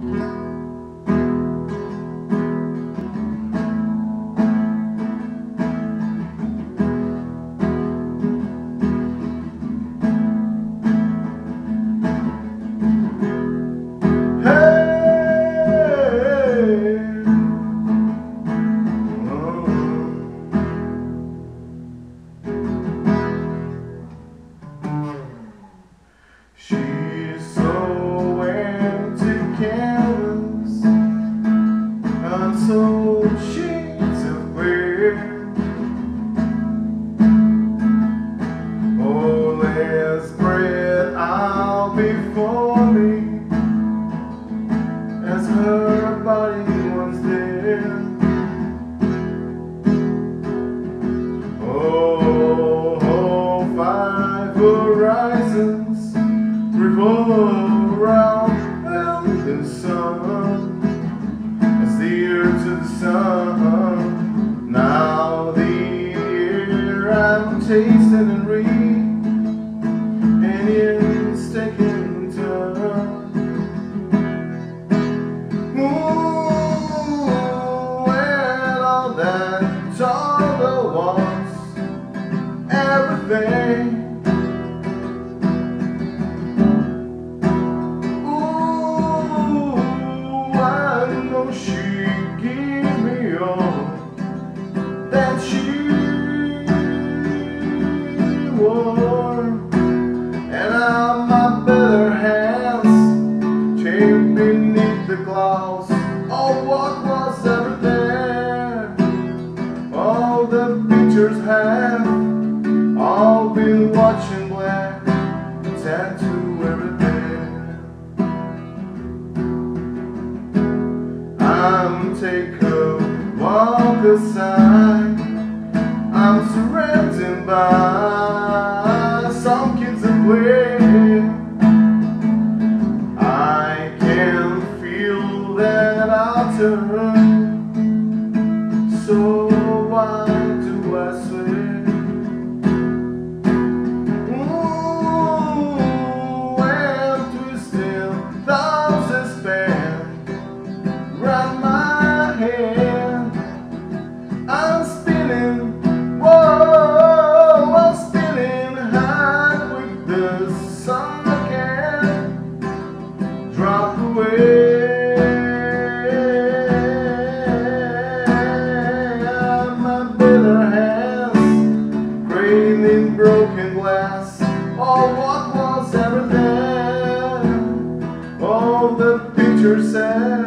Mm-hmm. Revolve around the sun as the earth to the sun. Now the air I'm tasting and reading, and it's taking turn. Ooh, and all all the wants, everything. Watching black Tattoo everything I'm take a walk aside I'm surrounded by some kids that play. There? All